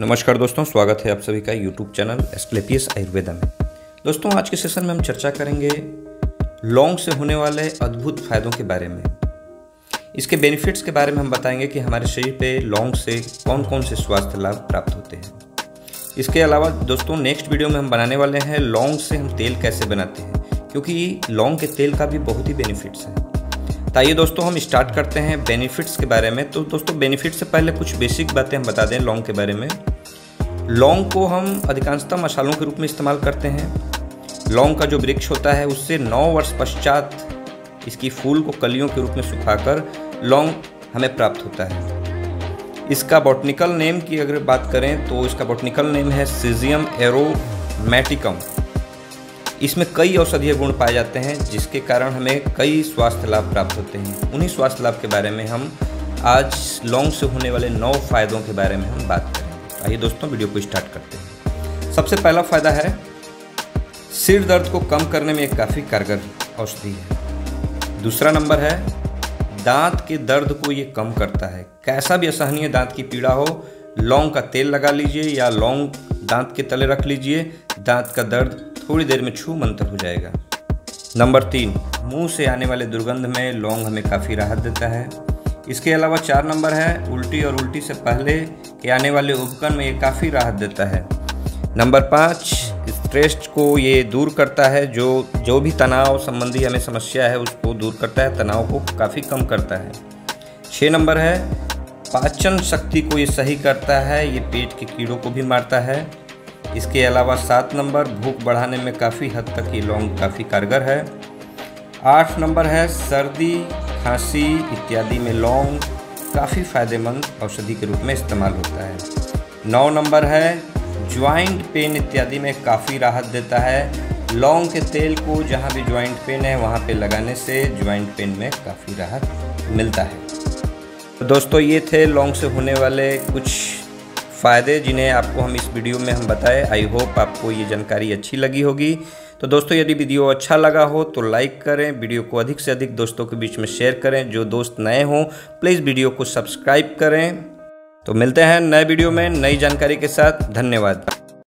नमस्कार दोस्तों, स्वागत है आप सभी का यूट्यूब चैनल एस्क्लेपियस आयुर्वेदा में। दोस्तों, आज के सेशन में हम चर्चा करेंगे लौंग से होने वाले अद्भुत फायदों के बारे में। इसके बेनिफिट्स के बारे में हम बताएँगे कि हमारे शरीर पे लौंग से कौन कौन से स्वास्थ्य लाभ प्राप्त होते हैं। इसके अलावा दोस्तों नेक्स्ट वीडियो में हम बनाने वाले हैं लौंग से हम तेल कैसे बनाते हैं, क्योंकि लौंग के तेल का भी बहुत ही बेनिफिट्स हैं। तो आइए दोस्तों, हम स्टार्ट करते हैं बेनिफिट्स के बारे में। तो दोस्तों बेनिफिट से पहले कुछ बेसिक बातें हम बता दें लौंग के बारे में। लौंग को हम अधिकांशतः मसालों के रूप में इस्तेमाल करते हैं। लौंग का जो वृक्ष होता है, उससे नौ वर्ष पश्चात इसकी फूल को कलियों के रूप में सुखाकर लौंग हमें प्राप्त होता है। इसका बॉटनिकल नेम की अगर बात करें तो इसका बॉटनिकल नेम है सीजियम एरोमैटिकम इसमें कई औषधीय गुण पाए जाते हैं, जिसके कारण हमें कई स्वास्थ्य लाभ प्राप्त होते हैं। उन्हीं स्वास्थ्य लाभ के बारे में हम आज लौंग से होने वाले नौ फायदों के बारे में हम बात करें आइए दोस्तों, वीडियो को स्टार्ट करते हैं। सबसे पहला फ़ायदा है, सिर दर्द को कम करने में एक काफ़ी कारगर औषधि है। दूसरा नंबर है, दांत के दर्द को ये कम करता है। कैसा भी असहनीय दांत की पीड़ा हो, लौंग का तेल लगा लीजिए या लौंग दांत के तले रख लीजिए, दांत का दर्द थोड़ी देर में छू मंतर हो जाएगा। नंबर तीन, मुँह से आने वाले दुर्गंध में लौंग हमें काफ़ी राहत देता है। इसके अलावा चार नंबर है, उल्टी और उल्टी से पहले के आने वाले उपकरण में ये काफ़ी राहत देता है। नंबर पाँच स्ट्रेस को ये दूर करता है, जो जो भी तनाव संबंधी हमें समस्या है, उसको दूर करता है, तनाव को काफ़ी कम करता है। छः नंबर है, पाचन शक्ति को ये सही करता है, ये पेट के कीड़ों को भी मारता है। इसके अलावा सात नंबर, भूख बढ़ाने में काफ़ी हद तक ये लौंग काफ़ी कारगर है। आठ नंबर है, सर्दी खांसी इत्यादि में लौंग काफ़ी फ़ायदेमंद औषधि के रूप में इस्तेमाल होता है। नौ नंबर है ज्वाइंट पेन इत्यादि में काफ़ी राहत देता है। लौंग के तेल को जहाँ भी ज्वाइंट पेन है, वहाँ पे लगाने से ज्वाइंट पेन में काफ़ी राहत मिलता है। दोस्तों, ये थे लौंग से होने वाले कुछ फ़ायदे जिन्हें आपको हम इस वीडियो में हम बताए। आई होप आपको ये जानकारी अच्छी लगी होगी। तो दोस्तों, यदि वीडियो अच्छा लगा हो तो लाइक करें, वीडियो को अधिक से अधिक दोस्तों के बीच में शेयर करें। जो दोस्त नए हों प्लीज़ वीडियो को सब्सक्राइब करें। तो मिलते हैं नए वीडियो में नई जानकारी के साथ। धन्यवाद।